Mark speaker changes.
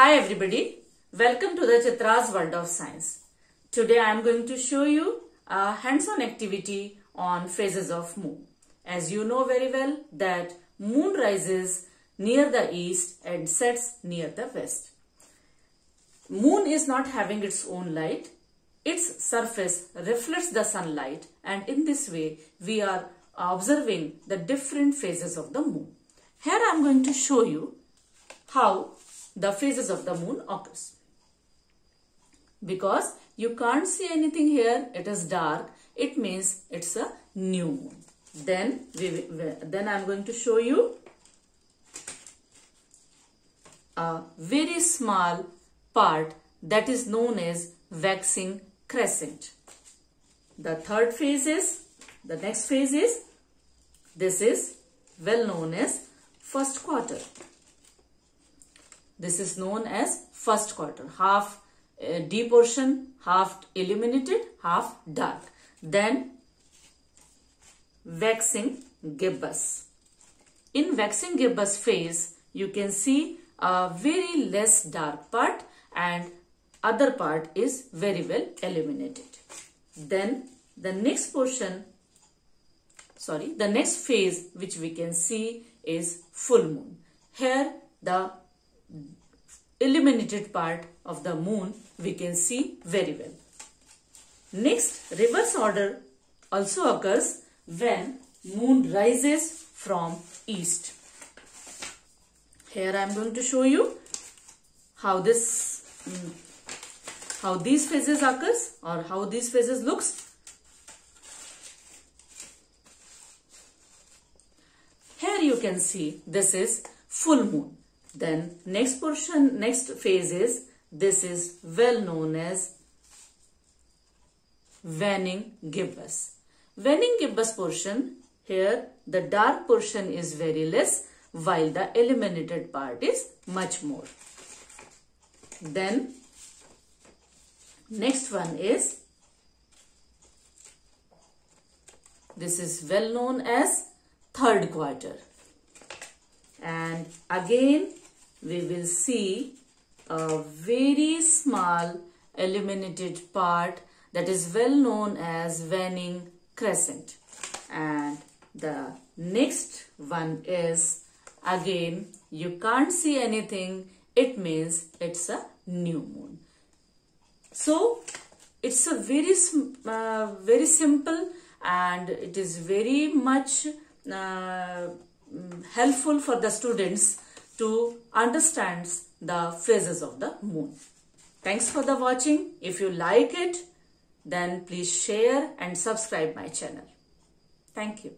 Speaker 1: Hi everybody, welcome to the Chitra's World of Science. Today I am going to show you a hands-on activity on phases of moon. As you know very well that moon rises near the east and sets near the west. Moon is not having its own light. Its surface reflects the sunlight and in this way we are observing the different phases of the moon. Here I am going to show you how the phases of the moon occurs. Because you can't see anything here, it is dark, it means it's a new moon. Then, we, then I am going to show you a very small part that is known as waxing crescent. The third phase is, the next phase is, this is well known as first quarter. This is known as first quarter. Half uh, D portion, half illuminated, half dark. Then waxing gibbous. In waxing gibbous phase, you can see a very less dark part and other part is very well illuminated. Then the next portion, sorry, the next phase which we can see is full moon. Here the illuminated part of the moon we can see very well. Next, reverse order also occurs when moon rises from east. Here I am going to show you how this, um, how these phases occurs or how these phases looks. Here you can see this is full moon. Then next portion, next phase is, this is well known as waning gibbous. Waning gibbous portion, here the dark portion is very less while the illuminated part is much more. Then next one is, this is well known as third quarter. And again we will see a very small illuminated part that is well known as waning crescent. And the next one is again you can't see anything. It means it's a new moon. So it's a very uh, very simple and it is very much uh, helpful for the students to understand the phases of the moon. Thanks for the watching. If you like it, then please share and subscribe my channel. Thank you.